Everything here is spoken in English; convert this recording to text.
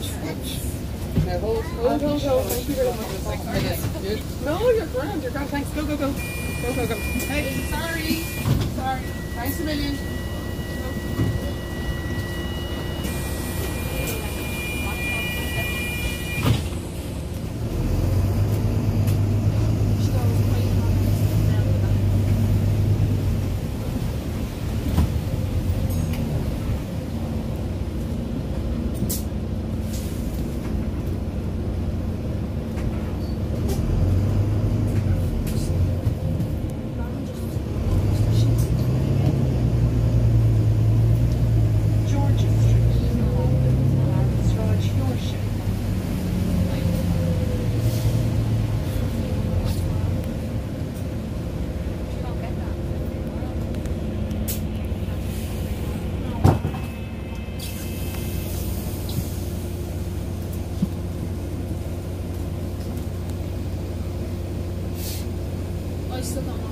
Hold, hold, hold, hold. Thank you very much. No, you're grand. You're grand. Thanks. Go, go, go. Go, go, go. Hey, sorry. Sorry. Thanks a million. Thanks a lot.